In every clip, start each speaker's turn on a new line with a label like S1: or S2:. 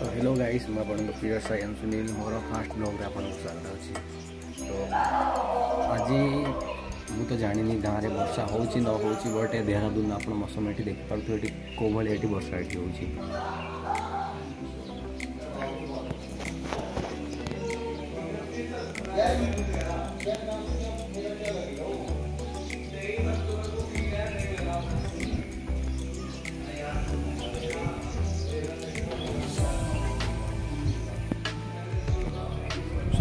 S1: ତ hello guys ମୁଁ ଆପଣଙ୍କ ପ୍ରିୟ ସାୟନ ସୁନୀଲ ମୋର ଫାଷ୍ଟ ବ୍ଲଗ୍ରେ ଆପଣଙ୍କୁ ସ୍ୱାଗତ ଅଛି ତ ଆଜି ମୁଁ ତ ଜାଣିନି ଗାଁରେ ବର୍ଷା ହେଉଛି ନ ହେଉଛି ବଟ୍ ଏ ଦେହରାଦୁନ ଆପଣ ମୌସମ ଏଠି ଦେଖିପାରୁଥିବେ ଏଠି କେଉଁ ଭଳି ଏଠି ବର୍ଷା ଏଠି ହେଉଛି Yeah.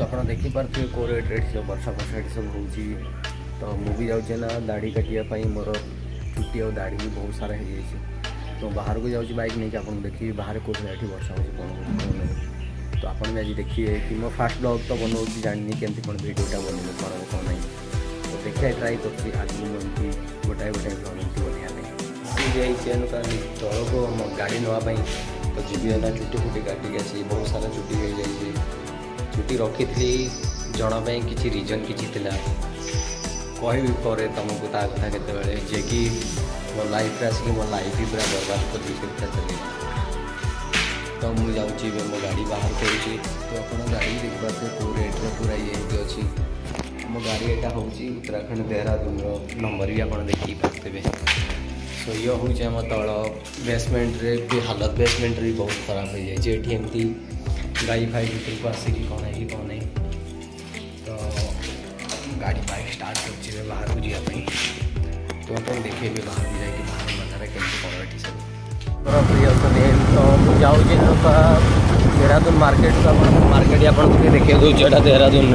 S1: आप देखिपे कोरेट रेट बर्षा फर्षा सब हो तो मुझे भी जाऊँचना दाढ़ी काटापी मोर चुट्टी और दाढ़ी भी बहुत सारा हो तो बाहर को जाऊँच बैक नहीं कि आप देखिए बाहर कौन ये बर्षा हो तो आप आज देखिए कि मो फास्ट ब्लग तो बनाऊँगी जानी कमी कौन भिडियोटा बन कर कौन ना तो देखिए ट्राए करती आज मुझे गोटाए गोटाए को गाड़ी नापी तो जीवी ना चुट्टी फुटी काटिक बहुत सारा चुट्टी हो जाए छुट्टी रखी जनापाई कि रिजन किसी कह तुमको तथा कथा के कि मो लाइफ आसिक मो लाइफ भी पूरा बर्बाद कर दी तो मुझे जा मो गाड़ी बाहर करुच्ची तो आप गाड़ी देखिए कौ रेट्रे पूरा ये अच्छी मो गाड़ी एटा हूँ उत्तराखंड देहरादून नंबर भी आप देख पारे सो ये हूँ आम तल बेसमेंट रे हालत बेसमेंट भी बहुत खराब हो जाए जेठी एमती गाड़ी फाई भितर को आसिक कौन है कौन नहीं तो गाड़ी फाइक स्टार्ट कर बाहर को जीप तो आप देखे बाहर को जाए कि बाहर बनाने के क्वालिटी सब देहरादून मार्केट मार्केट आप देखिए दूसरा देहरादून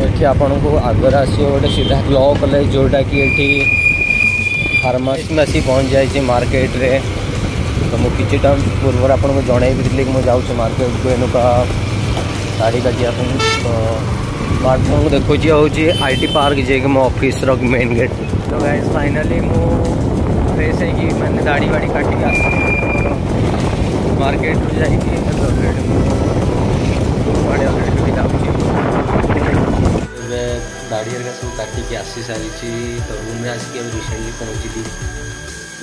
S1: रखी आपन को आगे आस गए सीधा ब्लॉक कलेज जोटा कि फार्मास में आस पहुँच जाए मार्केट रे तो मुझे कि पूर्व आपको जन कि मुझे मार्केट को एनुका गाड़ी का जी तो देखो हूँ आई टी पार्क जी मो अफिस मेन गेट तो गाइज फाइनाली मु फ्रेस है मैंने दाढ़ी वाड़ी काटिक मार्केट जाए गाड़ी वगैरह सब काटिकी आसी सारी रूम्रे आसिक रिसेंटली पहुँची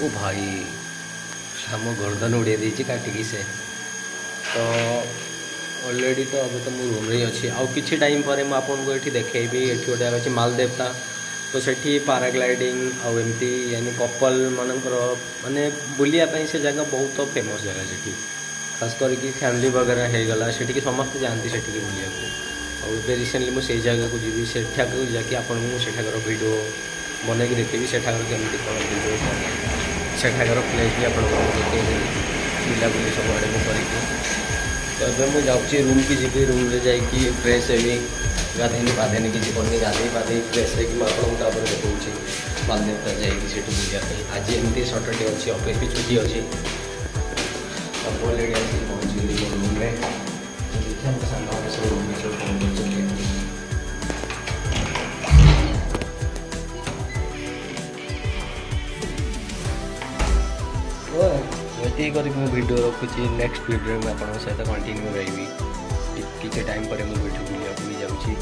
S1: ओ भाई ଆମ ଗର୍ଦ୍ଦନ ଉଡ଼େଇ ଦେଇଛି କାଟିକି ସେ ତ ଅଲରେଡ଼ି ତ ଏବେ ତ ମୁଁ ରୁମ୍ରେ ଅଛି ଆଉ କିଛି ଟାଇମ୍ ପରେ ମୁଁ ଆପଣଙ୍କୁ ଏଠି ଦେଖେଇବି ଏଠି ଗୋଟେ ଅଛି ମାଲଦେବତା ତ ସେଠି ପାରାଗ୍ଲାଇଡ଼ିଂ ଆଉ ଏମିତି ୟାନି କପଲ୍ମାନଙ୍କର ମାନେ ବୁଲିବା ପାଇଁ ସେ ଜାଗା ବହୁତ ଫେମସ୍ ଜାଗା ସେଠି ଖାସ୍ କରିକି ଫ୍ୟାମିଲି ବଗେରା ହେଇଗଲା ସେଠିକି ସମସ୍ତେ ଯାଆନ୍ତି ସେଠିକି ବୁଲିବାକୁ ଆଉ ଏବେ ରିସେଣ୍ଟଲି ମୁଁ ସେଇ ଜାଗାକୁ ଯିବି ସେଠାକୁ ଯାଇକି ଆପଣଙ୍କୁ ମୁଁ ସେଠାକାର ଭିଡ଼ିଓ ବନେଇକି ଦେଖିବି ସେଠାକାର କେମିତି କ'ଣ ଭିଡ଼ିଓ ସେଠାକାର ପ୍ଲେସ୍ ବି ଆପଣଙ୍କୁ ମୁଁ ଦେଖେଇବି ବୁଲାବୁଲି ସବୁଆଡ଼େ ମୁଁ କରିକି ତ ଏବେ ମୁଁ ଯାଉଛି ରୁମ୍କି ଯିବି ରୁମ୍ରେ ଯାଇକି ଫ୍ରେଶ୍ ହେବି ଗାଧେଇନି ପାଧେଇନି କିଛି କରିନି ଗାଧେଇ ପାଧେଇ ଫ୍ରେଶ୍ ହେଇକି ମୁଁ ଆପଣଙ୍କୁ ତାପରେ ଦେଖାଉଛି ମାଲଦେବଟା ଯାଇକି ସେଠି ବୁଲିବା ପାଇଁ ଆଜି ଏମିତି ସଟର୍ଡ଼େ ଅଛି ଅଫିସ୍ ବି ଛୁଟି ଅଛି ସବୁ ଅଲରେଡ଼ି ଆସିକି ଏମିତି କରିକି ମୁଁ ଭିଡ଼ିଓ ରଖୁଛି ନେକ୍ସଟ ଭିଡ଼ିଓରେ ମୁଁ ଆପଣଙ୍କ ସହିତ କଣ୍ଟିନ୍ୟୁ ରହିବି କିଛି ଟାଇମ୍ ପରେ ମୁଁ ଭିଡ଼ିଓ ବୁଲିବାକୁ ବି ଯାଉଛି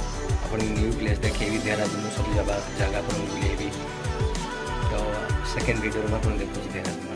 S1: ଆପଣଙ୍କୁ ନ୍ୟୁ ପ୍ଲେସ୍ ଦେଖେଇବି ଦେହରାଦୁନ ସବୁ ଜାଗା ଜାଗା ଆପଣଙ୍କୁ ବୁଲେଇବି ତ ସେକେଣ୍ଡ ଭିଡ଼ିଓରେ ମୁଁ ଆପଣ ଦେଖୁଛି ଦେହରାଦୁନ